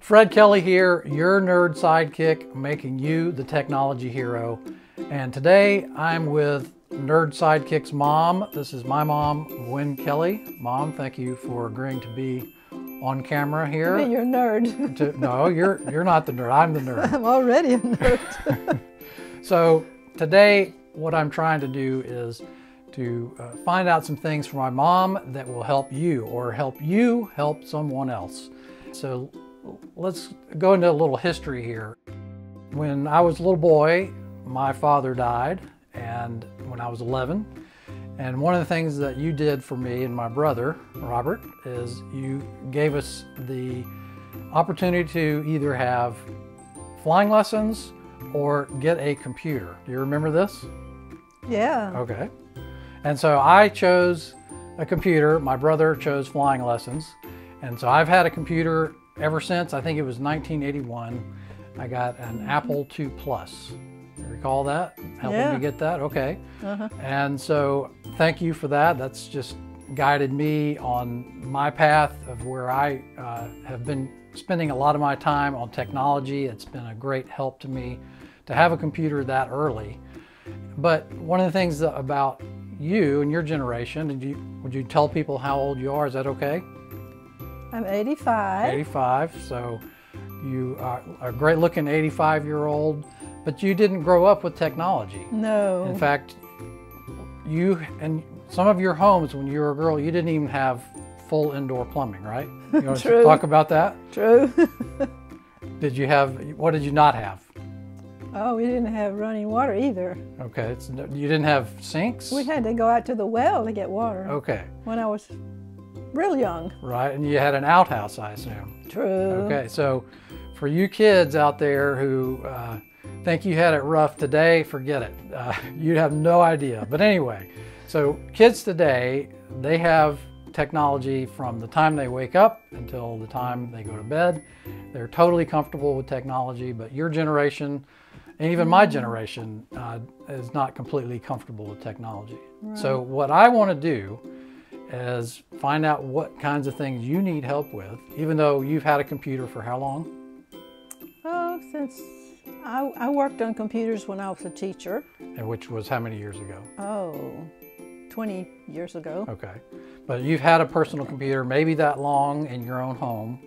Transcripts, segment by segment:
Fred Kelley here, your nerd sidekick, making you the technology hero. And today I'm with Nerd Sidekick's mom. This is my mom, Gwen Kelley. Mom, thank you for agreeing to be on camera here. You're a nerd. To, no, you're you're not the nerd. I'm the nerd. I'm already a nerd. so today, what I'm trying to do is to uh, find out some things from my mom that will help you or help you help someone else. So let's go into a little history here. When I was a little boy, my father died, and when I was 11, and one of the things that you did for me and my brother, Robert, is you gave us the opportunity to either have flying lessons or get a computer. Do you remember this? Yeah. Okay. And so I chose a computer. My brother chose flying lessons. And so I've had a computer ever since. I think it was 1981. I got an Apple II Plus. You recall that? Helping Yeah. me get that? Okay. Uh-huh. And so thank you for that. That's just guided me on my path of where I uh, have been spending a lot of my time on technology. It's been a great help to me to have a computer that early. But one of the things about you and your generation, and you, would you tell people how old you are? Is that okay? I'm 85. 85. So you are a great looking 85 year old, but you didn't grow up with technology. No. In fact, you and some of your homes when you were a girl, you didn't even have full indoor plumbing, right? You want to True. talk about that? True. Did you have, what did you not have? oh, we didn't have running water either. Okay, it's, you didn't have sinks? We had to go out to the well to get water Okay, when I was real young. right, and you had an outhouse, I assume. True. Okay, so for you kids out there who uh, think you had it rough today, forget it. Uh, you have no idea. But anyway, so kids today, they have technology from the time they wake up until the time they go to bed. They're totally comfortable with technology, but your generation, and even my generation, uh, is not completely comfortable with technology. So what I want to do is find out what kinds of things you need help with, even though you've had a computer for how long? Oh, since I, I worked on computers when I was a teacher. And which was how many years ago? Oh, 20 years ago. Okay. But you've had a personal computer maybe that long in your own home.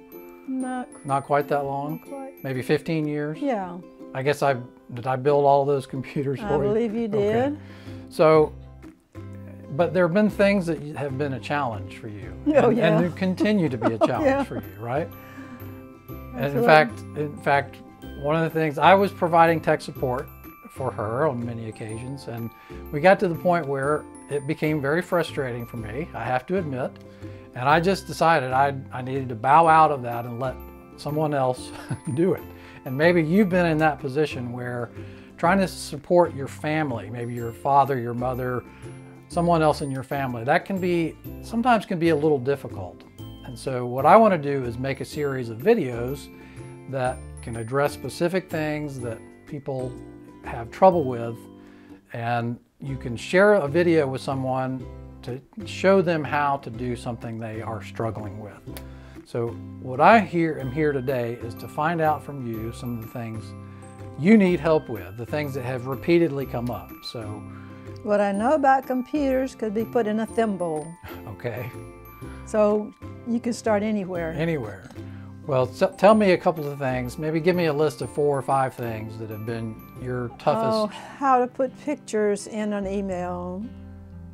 Not Not quite that long. quite. Maybe 15 years. Yeah, I guess I did I build all those computers for you? I believe you Okay. did. So but there have been things that have been a challenge for you. Oh, and, yeah. and they continue to be a oh, challenge yeah. for you, right? And in fact, in fact, one of the things I was providing tech support for her on many occasions, and we got to the point where it became very frustrating for me. I have to admit, and I just decided I I needed to bow out of that and let someone else do it. And maybe you've been in that position where trying to support your family, maybe your father, your mother, someone else in your family, that can be sometimes can be a little difficult. And so what I want to do is make a series of videos that can address specific things that people have trouble with and you can share a video with someone to show them how to do something they are struggling with. So what I here am here today is to find out from you some of the things you need help with, the things that have repeatedly come up. So, What I know about computers could be put in a thimble. okay, So you can start anywhere. anywhere. Well, so tell me a couple of things. Maybe give me a list of four or five things that have been your toughest. Oh, how to put pictures in an email.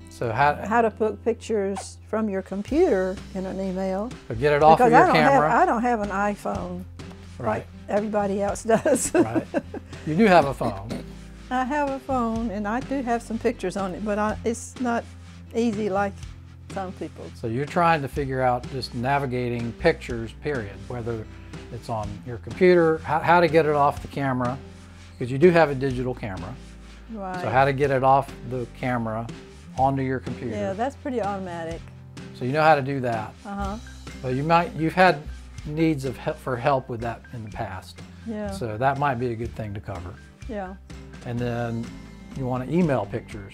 So how How to put pictures from your computer in an email. to get it off because of I your don't camera? have I don't have an iPhone right, like everybody else does. right. You do have a phone. I have a phone and I do have some pictures on it, but I, it's not easy like some people. So you're trying to figure out just navigating pictures, period, whether it's on your computer, how, how to get it off the camera, because you do have a digital camera. Right. So how to get it off the camera onto your computer. yeah, that's pretty automatic. So you know how to do that. Uh huh. But you might you've had needs of help for help with that in the past. Yeah. So that might be a good thing to cover. yeah. And then you want to email pictures.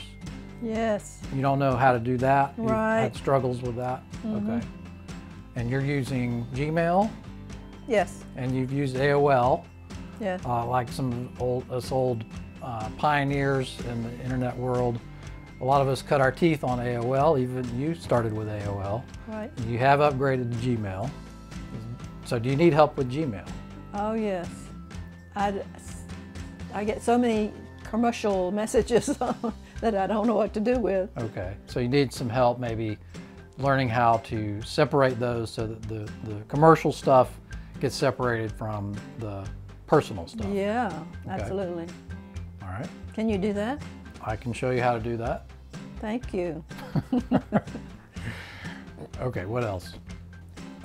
Yes. You don't know how to do that. Right. had struggles with that. Okay. And you're using Gmail. Yes. and you've used AOL, Yes. uh, like some old us old uh, pioneers in the internet world. A lot of us cut our teeth on AOL. Even you started with AOL. Right. You have upgraded to Gmail. So do you need help with Gmail? Oh yes. I I get so many commercial messages that I don't know what to do with. Okay. So you need some help maybe learning how to separate those so that the, the commercial stuff gets separated from the personal stuff. Yeah, absolutely. All right. Can you do that? I can show you how to do that. Thank you. Okay, what else?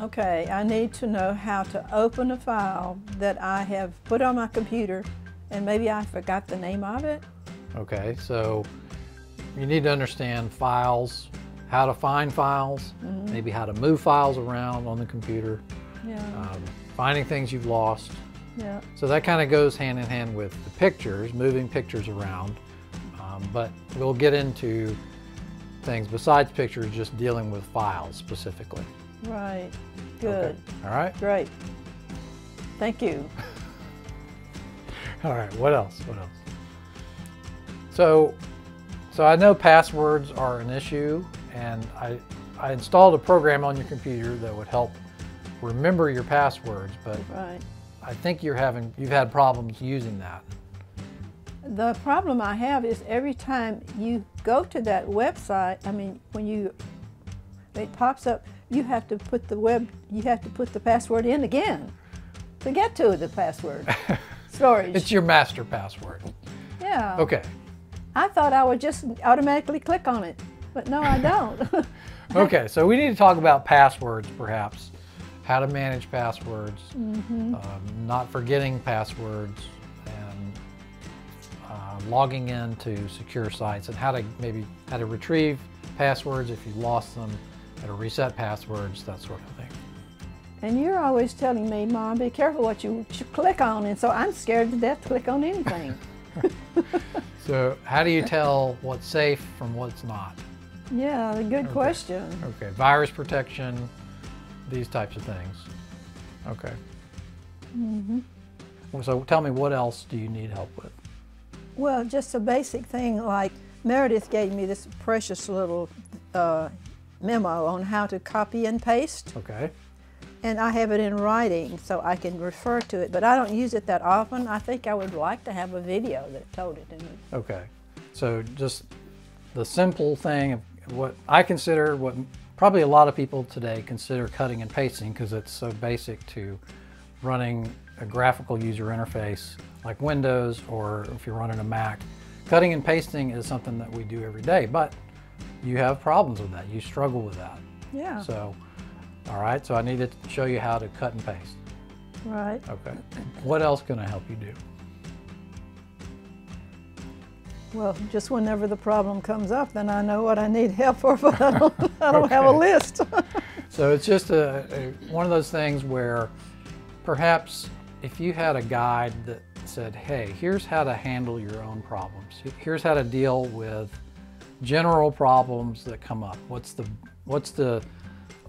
Okay, I need to know how to open a file that I have put on my computer and maybe I forgot the name of it. Okay, so you need to understand files, how to find files, maybe how to move files around on the computer, Yeah, um, finding things you've lost. yeah. So that kind of goes hand in hand with the pictures, moving pictures around. Um, but we'll get into things besides pictures, just dealing with files specifically. Right. Good. Okay. All right. Great. Thank you. All right. What else? What else? So, so I know passwords are an issue, and I I installed a program on your computer that would help remember your passwords, but Right. I think you're having you've had problems using that. The problem I have is every time you go to that website, I mean, when you it pops up, you have to put the web, you have to put the password in again to get to the password storage. It's your master password. yeah. Okay. I thought I would just automatically click on it, but no, I don't. Okay, so we need to talk about passwords perhaps, how to manage passwords, um, not forgetting passwords, and uh, logging into secure sites, and how to maybe how to retrieve passwords if you lost them, how to reset passwords, that sort of thing. And you're always telling me, Mom, be careful what you, what you click on, and so I'm scared to death to click on anything. So how do you tell what's safe from what's not? yeah, good question. Okay, virus protection, these types of things. Okay. Mm-hmm. So tell me, what else do you need help with? Well, just a basic thing like Meredith gave me this precious little uh, memo on how to copy and paste, Okay. And I have it in writing so I can refer to it, but I don't use it that often. I think I would like to have a video that told it to me. Okay. So just the simple thing of what I consider, what probably a lot of people today consider cutting and pasting because it's so basic to running a graphical user interface like Windows or if you're running a Mac. Cutting and pasting is something that we do every day, but you have problems with that. You struggle with that. Yeah, So, all right, so I need to show you how to cut and paste. right. Okay. What else can I help you do? Well, just whenever the problem comes up, then I know what I need help for, but I don't, I don't have a list. So it's just a, a one of those things where perhaps if you had a guide that said, "Hey, here's how to handle your own problems. Here's how to deal with general problems that come up. What's the what's the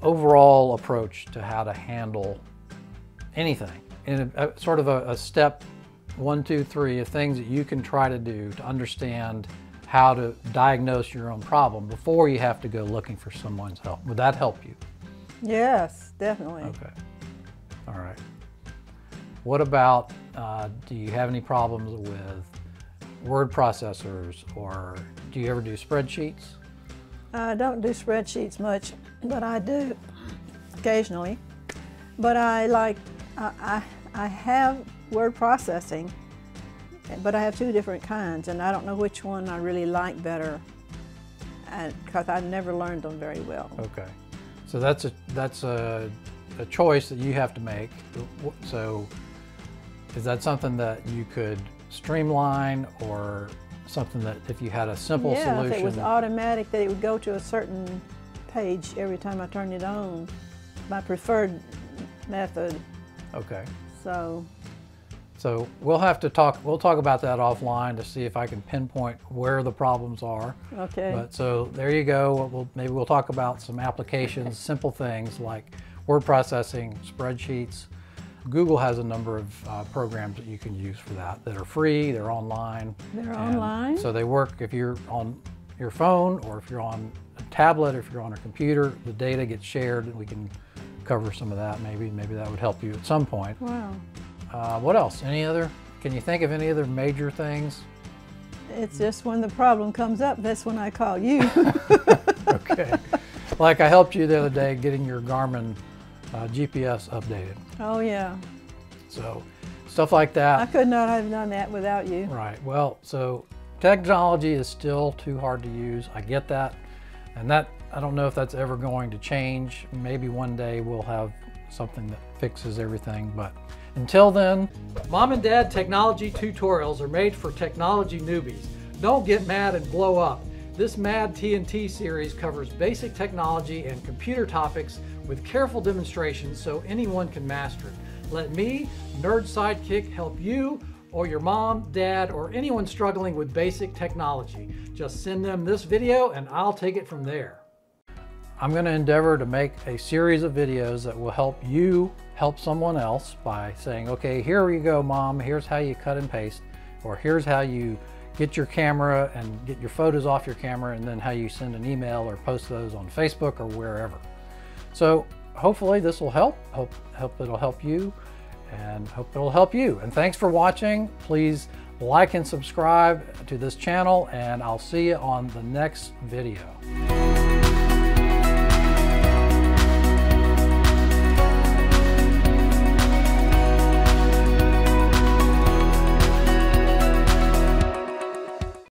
overall approach to how to handle anything in a, a sort of a, a step one, two, three of things that you can try to do to understand how to diagnose your own problem before you have to go looking for someone's help. Would that help you? yes, definitely. Okay. All right. What about, uh, do you have any problems with word processors or do you ever do spreadsheets? I don't do spreadsheets much, but I do occasionally. But I like, I, I, I have word processing, but I have two different kinds, and I don't know which one I really like better, because I've never learned them very well. Okay. So that's a, that's a, a choice that you have to make. So is that something that you could streamline or something that if you had a simple yeah, solution? if it was automatic, that it would go to a certain page every time I turned it on. My preferred method. Okay. So So we'll have to talk, we'll talk about that offline to see if I can pinpoint where the problems are. okay. But so there you go. We'll, maybe we'll talk about some applications, simple things like word processing, spreadsheets. Google has a number of uh, programs that you can use for that that are free, they're online. They're online? So they work if you're on your phone or if you're on tablet, if you're on a computer, the data gets shared and we can cover some of that maybe. Maybe that would help you at some point. Wow. Uh, what else? Any other, can you think of any other major things? It's just when the problem comes up, that's when I call you. Okay. like I helped you the other day getting your Garmin uh, GPS updated. oh, yeah. So stuff like that. I could not have done that without you. Right. Well, so technology is still too hard to use. I get that. And that, I don't know if that's ever going to change. Maybe one day we'll have something that fixes everything. But until then, Mom and Dad technology tutorials are made for technology newbies. Don't get mad and blow up. This Mad TNT series covers basic technology and computer topics with careful demonstrations so anyone can master it. Let me, Nerd Sidekick, help you or your mom, dad, or anyone struggling with basic technology. Just send them this video and I'll take it from there. I'm going to endeavor to make a series of videos that will help you help someone else by saying, okay, here you go, mom, here's how you cut and paste, or here's how you get your camera and get your photos off your camera, and then how you send an email or post those on Facebook or wherever. So hopefully this will help. Hope, hope it'll help you and hope it'll help you. And thanks for watching. Please like and subscribe to this channel and I'll see you on the next video.